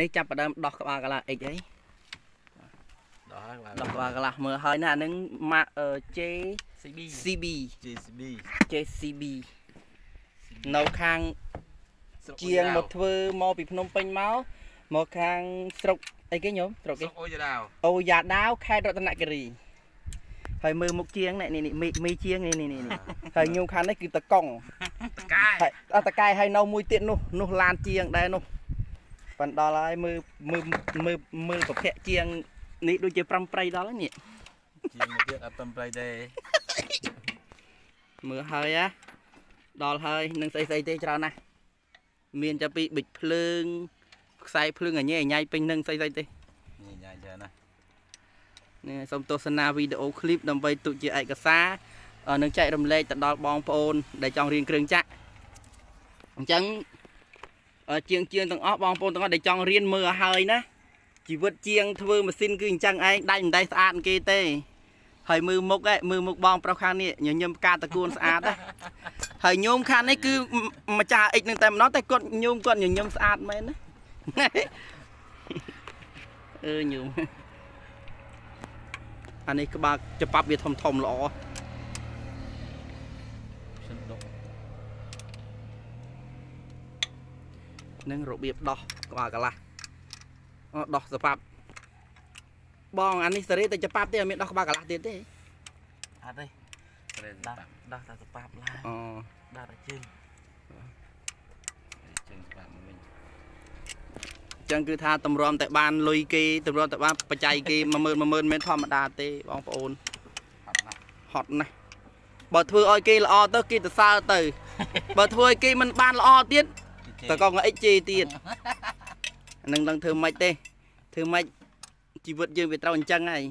នេះចាប់ផ្ដើមដោះក្បាលកន្លះ X អីដល់ហើយដោះក្បាលកន្លះមើលហើយណាអាហ្នឹងម៉ាក J CB CB JCB JCB នៅខាងជាងមកធ្វើមកពីភ្នំពេញមកមកខាងស្រុកអីគេញោមស្រុកគេសុកអូយដាវអូយ៉ាដាវខេត្តរតនគិរីហើយមើលមុខជាងនេះនេះមីមីជាងនេះនេះនេះហើយញោមខាងនេះគឺតកង់តកាយហើយអត់តកែហើយនៅមួយទៀតនោះនោះឡានជាងដែរនោះ ប៉ិនដល់ហើយមើលមើលមើលមើលប្រភពជាងនេះដូចជា5ប្រៃដល់ហើយនេះជាងមកទៀតអត់តំប្រៃទេមើលហើយណាដល់ហើយនឹងស្អីស្អីទេច្រើនណាស់មានតែពីប៊ិចភ្លើងខ្សែភ្លើងអញញ៉ៃពេញនឹងស្អីស្អីទេនេះញ៉ាំច្រើនណាស់នេះសូមទស្សនាវីដេអូឃ្លីបដើម្បីទុកជាឯកសារអឺនឹងចែករំលែកទៅដល់បងប្អូនដែលចង់រៀនគ្រឿងចក្រអញ្ចឹងអឺ ជាងជាងទាំងអស់បងប្អូនទាំងអស់ដែលចង់រៀនមើលឲ្យហើយណាជីវិតជាងធ្វើម៉ាស៊ីនគឺអញ្ចឹងឯងដាច់មិនដែលស្អាតគេទេហើយមើលមុខឯងមើលមុខបងប្រុសខាងនេះញញឹមផ្កាតកួនស្អាតណាហើយញោមខាងនេះគឺម្ចាស់អិចនឹងតែម្ដងតែគាត់ញោមគាត់ញញឹមស្អាតមែនណាអឺញោមអានេះក្បាលច្បាប់វាធំធំល្អ សិនដុក នឹងរបៀបដោះក្បាលកន្លះអូដោះច្បាប់បងអានេះសេរីតែច្បាប់ទេអត់មានដោះក្បាលកន្លះទៀតទេអត់ទេប្រេតដាស់ដាស់តែសប៉ាប់ឡាអូដាស់តែជើងជើងស្បាប់មកវិញអញ្ចឹងគឺថាតម្រាំតែបានលុយគេតម្រាំតែបានបច្ច័យគេ10000 10000មិនមែនធម្មតាទេបងប្អូនអត់ណាស់ហត់ណាស់បើធ្វើឲ្យគេល្អទៅគេទៅសើទៅបើធ្វើឲ្យគេមិនបានល្អទៀត តកងអិចជេរទៀតអានឹងដឹងធ្វើម៉េចទេធ្វើម៉េចជីវិតយើងវាត្រូវអញ្ចឹងហើយ